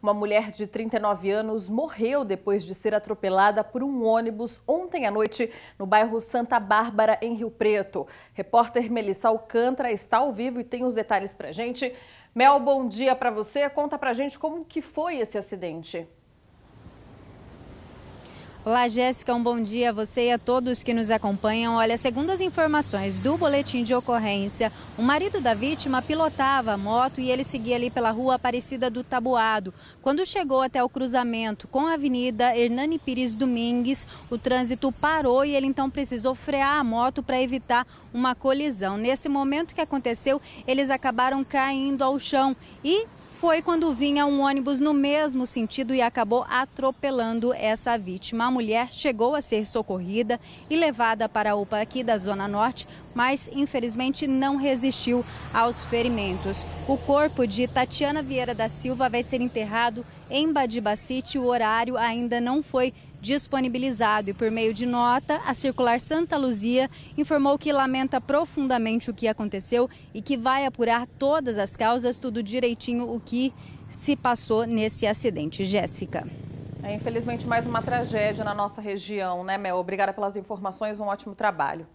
Uma mulher de 39 anos morreu depois de ser atropelada por um ônibus ontem à noite no bairro Santa Bárbara, em Rio Preto. Repórter Melissa Alcântara está ao vivo e tem os detalhes pra gente. Mel, bom dia para você. Conta pra gente como que foi esse acidente. Olá, Jéssica, um bom dia a você e a todos que nos acompanham. Olha, segundo as informações do boletim de ocorrência, o marido da vítima pilotava a moto e ele seguia ali pela rua Aparecida do Tabuado. Quando chegou até o cruzamento com a Avenida Hernani Pires Domingues, o trânsito parou e ele então precisou frear a moto para evitar uma colisão. Nesse momento que aconteceu, eles acabaram caindo ao chão e foi quando vinha um ônibus no mesmo sentido e acabou atropelando essa vítima. A mulher chegou a ser socorrida e levada para a UPA aqui da Zona Norte, mas infelizmente não resistiu aos ferimentos. O corpo de Tatiana Vieira da Silva vai ser enterrado em Badibacite. O horário ainda não foi disponibilizado e por meio de nota, a Circular Santa Luzia informou que lamenta profundamente o que aconteceu e que vai apurar todas as causas, tudo direitinho o que se passou nesse acidente. Jéssica. É, infelizmente, mais uma tragédia na nossa região, né, Mel? Obrigada pelas informações, um ótimo trabalho.